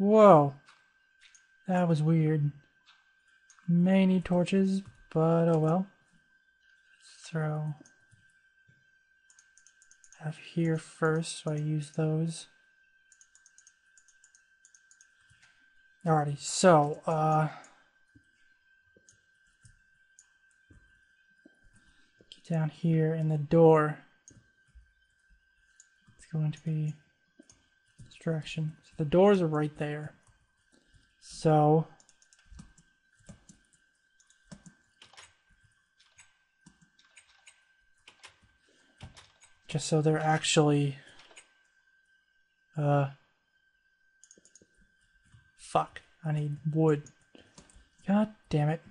Whoa. That was weird. May need torches, but oh well. Let's throw have here first, so I use those. Alrighty, so, uh, get down here in the door. It's going to be direction. So the doors are right there. So, just so they're actually, uh, Fuck. I need wood. God damn it.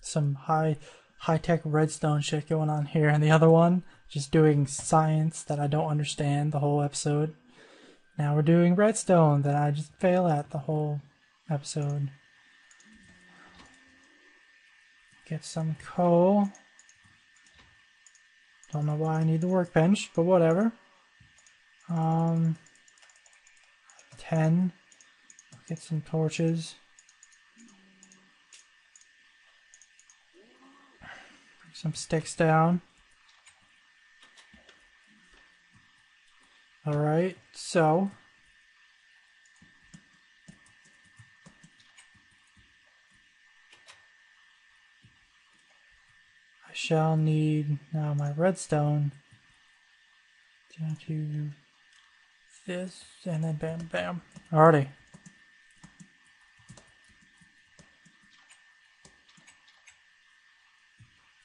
Some high high tech redstone shit going on here and the other one just doing science that I don't understand the whole episode. Now we're doing redstone that I just fail at the whole episode. Get some coal. Don't know why I need the workbench, but whatever. Um, 10. Get some torches. Bring some sticks down. Alright, so I shall need now my redstone down to this and then bam bam. Alrighty.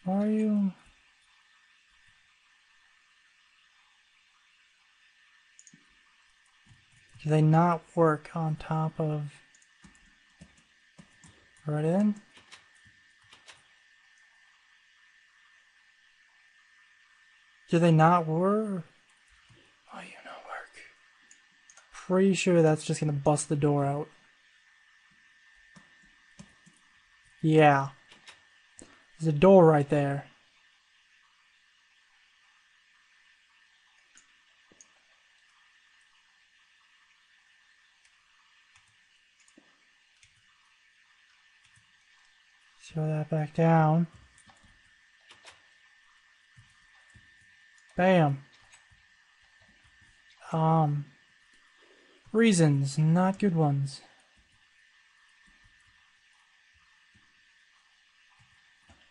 Are you? They not work on top of right in? Do they not work? Oh, you know work. Pretty sure that's just gonna bust the door out. Yeah. There's a door right there. Throw that back down. Bam. Um, reasons, not good ones.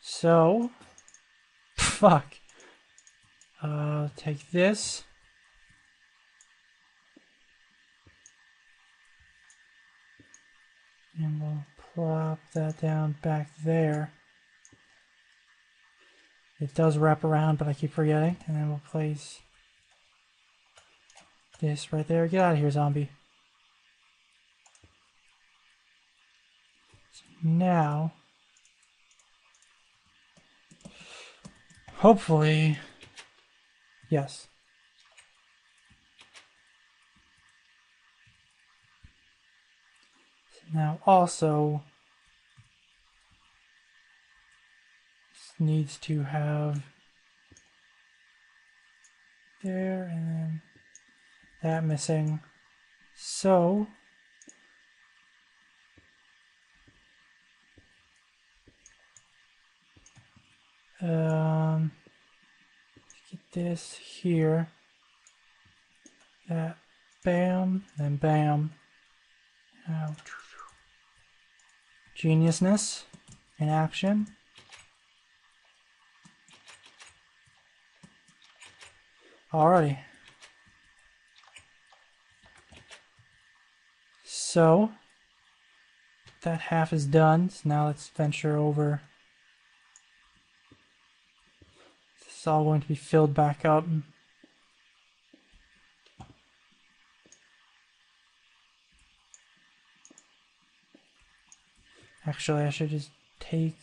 So, fuck. Uh, take this. And we'll plop that down back there. It does wrap around, but I keep forgetting. And then we'll place this right there. Get out of here, zombie. So now, hopefully, yes. Now also needs to have there and then that missing. So um get this here that bam then bam now Geniusness in action. Alrighty. So, that half is done. So now let's venture over. This is all going to be filled back up. Actually, I should just take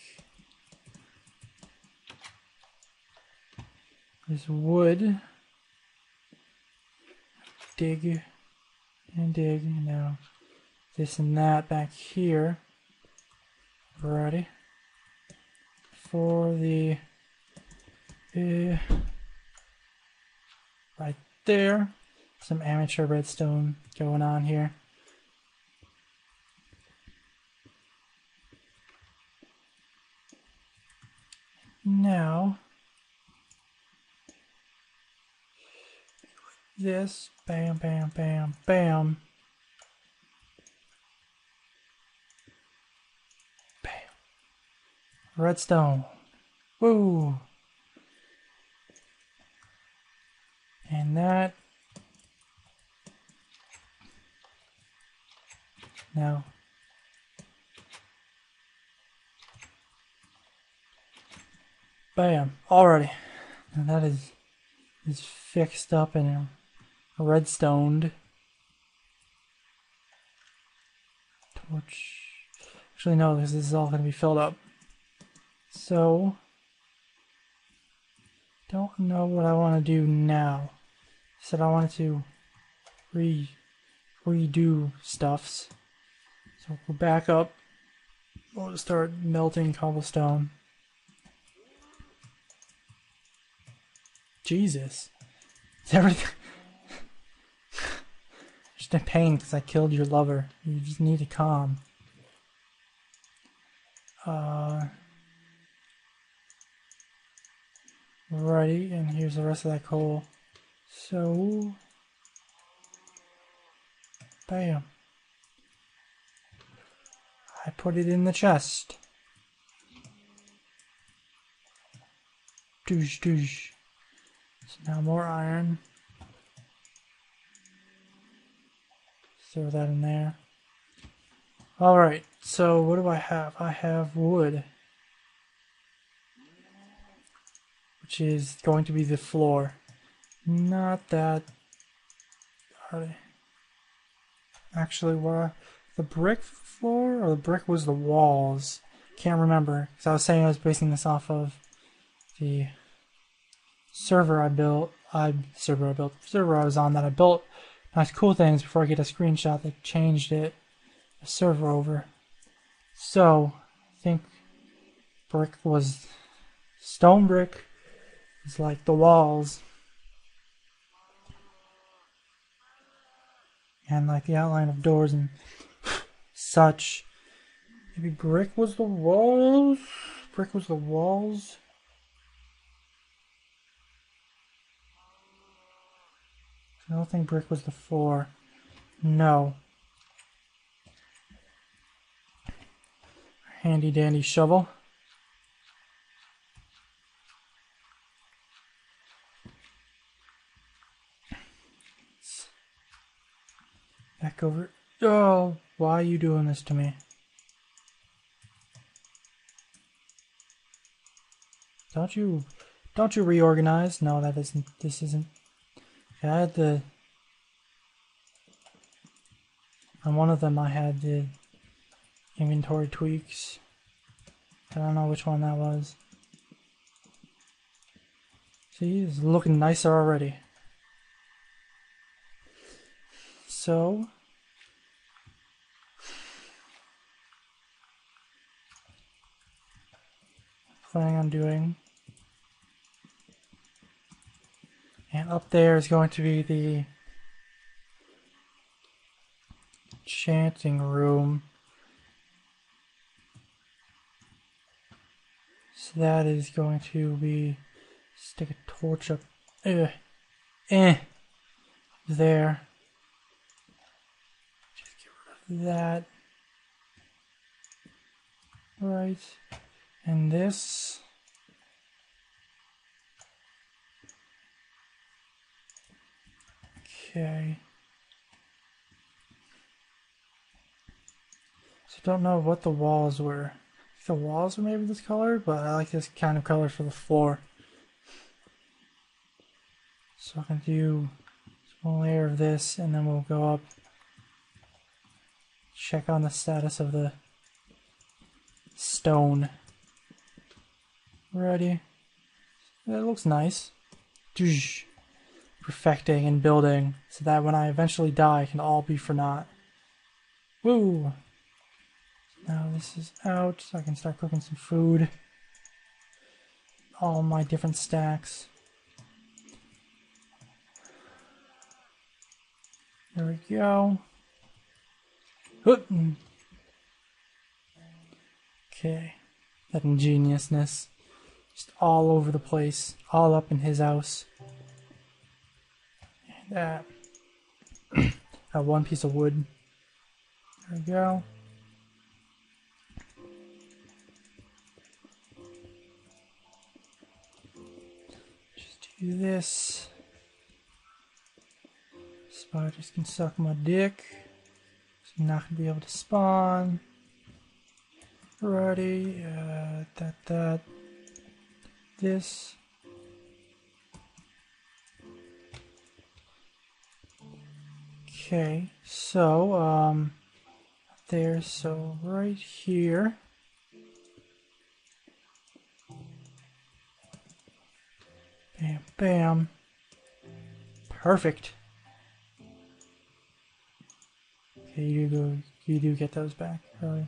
this wood, dig and dig, and now this and that back here. Ready for the uh, right there. Some amateur redstone going on here. Now this bam bam bam bam. Bam. Redstone. Woo. And that. Now bam already that is is fixed up and redstoned torch actually no because this is all going to be filled up so don't know what I want to do now. Said I wanted to re redo stuffs. So we'll back up. We'll start melting cobblestone. Jesus. Is everything just in pain because I killed your lover. You just need to calm. Uh Righty, and here's the rest of that coal. So, bam. I put it in the chest. Douche, douche. So now more iron. Throw that in there. Alright, so what do I have? I have wood. which is going to be the floor. Not that. Actually, what? The brick floor or the brick was the walls? Can't remember because I was saying I was basing this off of the server I built. I server I built server I was on that I built nice cool things before I get a screenshot that changed it the server over. So I think brick was stone brick it's like the walls. And like the outline of doors and such. Maybe brick was the walls? Brick was the walls? I don't think brick was the four. No. Handy dandy shovel. Back over. Oh, why are you doing this to me? Don't you, don't you reorganize? No, that isn't, this isn't. Had the, on one of them I had the inventory tweaks. I don't know which one that was. See, it's looking nicer already. so. Planning on doing. And up there is going to be the chanting room. So that is going to be stick a torch up eh, eh, there. Just get rid of that. Right. And this okay so don't know what the walls were the walls were maybe this color but I like this kind of color for the floor so I can do small layer of this and then we'll go up check on the status of the stone. Ready. That looks nice. Perfecting and building so that when I eventually die, it can all be for naught. Woo! Now this is out, so I can start cooking some food. All my different stacks. There we go. Okay. That ingeniousness. Just all over the place, all up in his house. That. that one piece of wood. There we go. Just do this. Spiders can suck my dick. So I'm not gonna be able to spawn. Ready, uh, that, that, this. Okay, so, um, there, so right here. Bam, bam. Perfect. Okay, you go, you do get those back, really.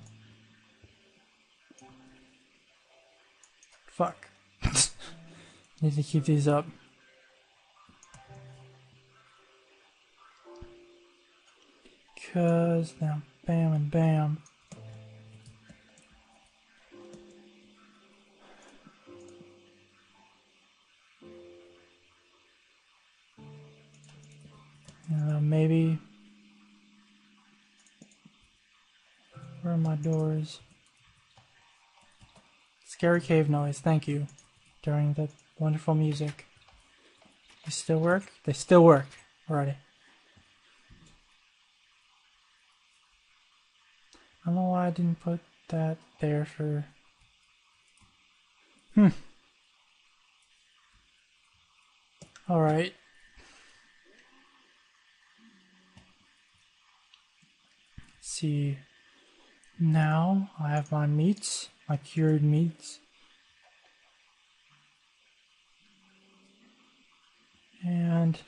Fuck. Need to keep these up. Now bam and bam. Uh, maybe where are my doors? Scary cave noise, thank you. During the wonderful music. They still work? They still work. Alrighty. Don't know why I didn't put that there for... Hmm. Alright. see. Now I have my meats, my cured meats. And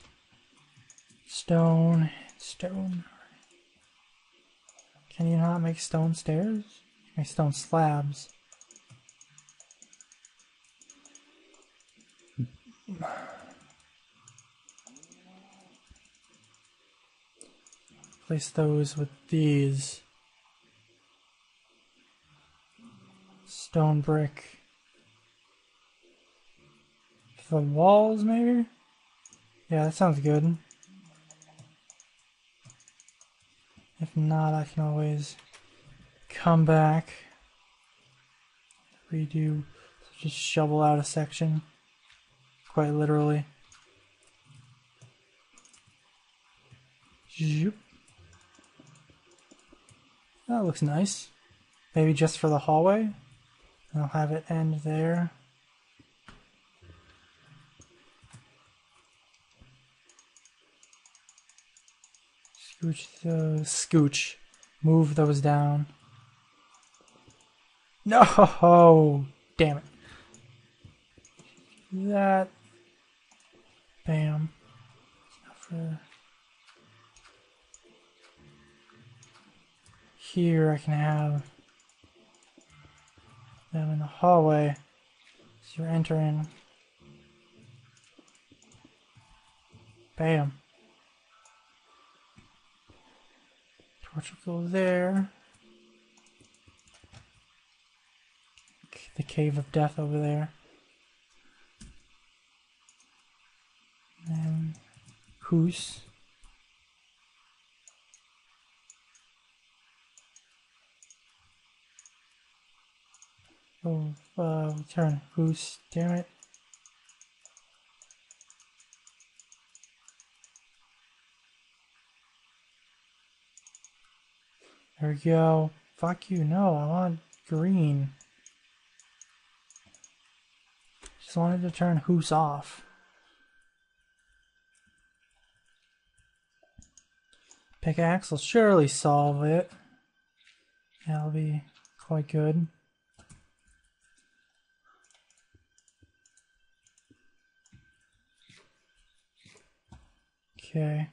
stone, stone. Can you not make stone stairs? Make stone slabs. Place those with these. Stone brick. The walls, maybe? Yeah, that sounds good. If not, I can always come back, redo, just shovel out a section, quite literally. That looks nice. Maybe just for the hallway. I'll have it end there. Scooch those. Scooch. Move those down. No! Damn it. That. Bam. Here, I can have them in the hallway. So you're entering. Bam. Torch will go there. The cave of death over there. And who's Oh, uh, turn. Who's damn it? There we go. Fuck you, no, I want green. Just wanted to turn Hoos off. Pickaxe will surely solve it. That'll be quite good. Okay.